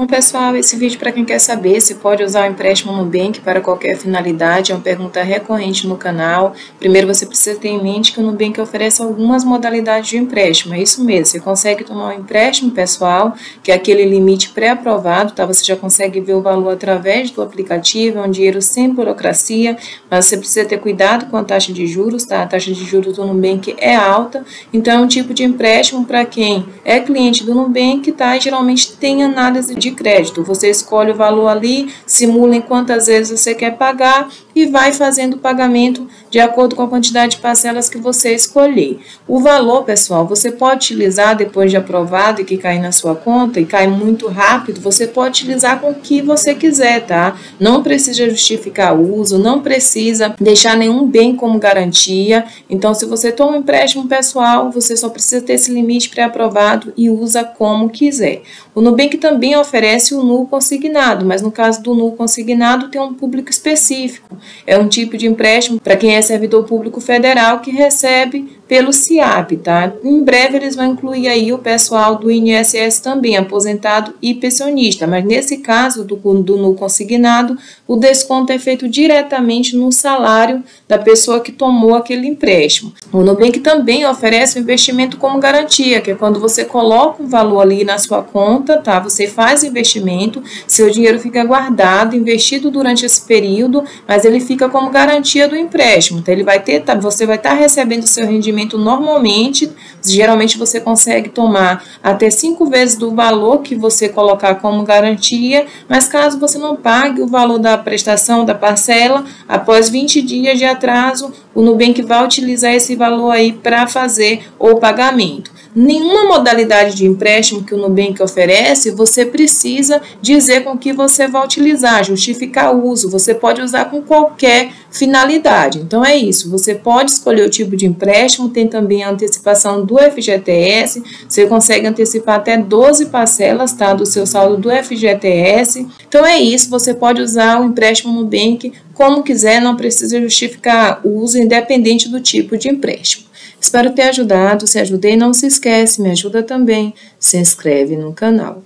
Bom, pessoal, esse vídeo para quem quer saber se pode usar o empréstimo Nubank para qualquer finalidade é uma pergunta recorrente no canal. Primeiro, você precisa ter em mente que o Nubank oferece algumas modalidades de empréstimo, é isso mesmo. Você consegue tomar um empréstimo pessoal, que é aquele limite pré-aprovado, tá? Você já consegue ver o valor através do aplicativo, é um dinheiro sem burocracia, mas você precisa ter cuidado com a taxa de juros, tá? A taxa de juros do Nubank é alta, então é um tipo de empréstimo para quem é cliente do Nubank, tá? E geralmente tem análise de de crédito. Você escolhe o valor ali, simula em quantas vezes você quer pagar e vai fazendo o pagamento de acordo com a quantidade de parcelas que você escolher. O valor, pessoal, você pode utilizar depois de aprovado e que cair na sua conta e cai muito rápido, você pode utilizar com o que você quiser, tá? Não precisa justificar o uso, não precisa deixar nenhum bem como garantia. Então, se você toma um empréstimo pessoal, você só precisa ter esse limite pré-aprovado e usa como quiser. O Nubank também oferece o NU consignado, mas no caso do NU consignado tem um público específico. É um tipo de empréstimo para quem é servidor público federal que recebe pelo CIAP, tá? Em breve eles vão incluir aí o pessoal do INSS também, aposentado e pensionista, mas nesse caso do, do NU consignado, o desconto é feito diretamente no salário da pessoa que tomou aquele empréstimo. O Nubank também oferece o investimento como garantia, que é quando você coloca um valor ali na sua conta, tá? Você faz investimento, seu dinheiro fica guardado, investido durante esse período, mas ele fica como garantia do empréstimo. Então ele vai ter, tá? você vai estar tá recebendo seu rendimento normalmente, geralmente você consegue tomar até cinco vezes do valor que você colocar como garantia, mas caso você não pague o valor da prestação da parcela, após 20 dias de atraso, o Nubank vai utilizar esse valor aí para fazer o pagamento. Nenhuma modalidade de empréstimo que o Nubank oferece, você precisa dizer com que você vai utilizar, justificar o uso. Você pode usar com qualquer finalidade. Então é isso, você pode escolher o tipo de empréstimo, tem também a antecipação do FGTS, você consegue antecipar até 12 parcelas tá, do seu saldo do FGTS. Então é isso, você pode usar o empréstimo Nubank como quiser, não precisa justificar o uso independente do tipo de empréstimo. Espero ter ajudado. Se ajudei, não se esquece, me ajuda também. Se inscreve no canal.